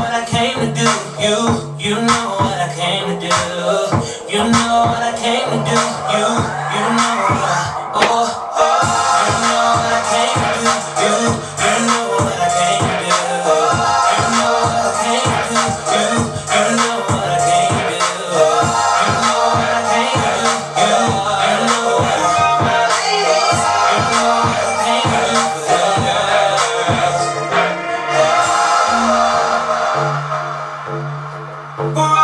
what I came to do. You, you know what I came to do. You know what I came to do. You, you know what I, oh, oh. You know what I came to do. You, you know what I came to do. You know what I came to do. You, you know what Oh.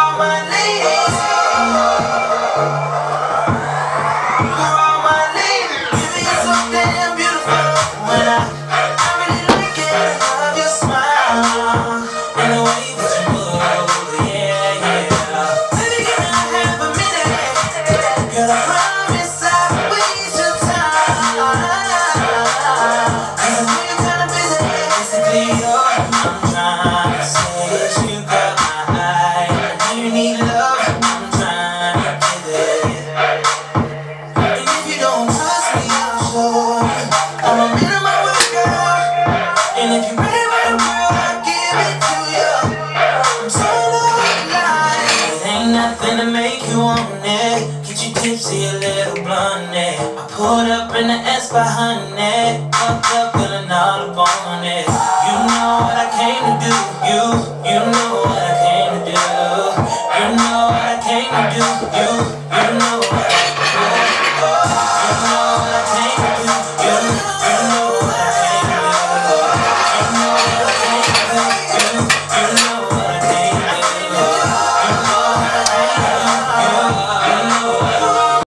tipsy, a little blunt. I pulled up in the S behind it.